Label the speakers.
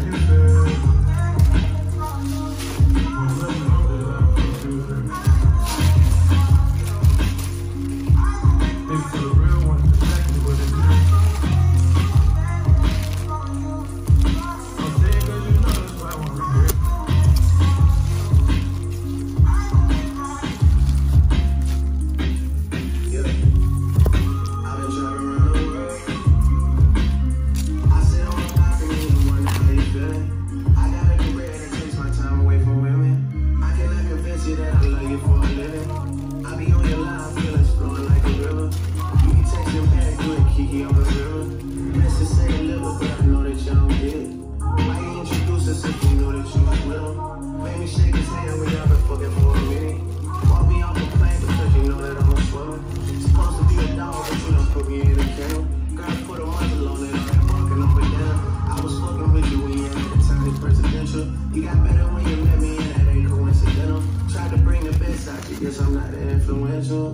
Speaker 1: unusual.
Speaker 2: fucking me. Walk me off the plane because you know that I'm a swimmer. Supposed to be a dog, but you don't put me in a kennel. Girl, put a muzzle on it, I'm walking up and. I was fucking with you when you had the tiny presidential. You got better when you met me, and that ain't coincidental. Tried to bring the best out guess I'm not influential.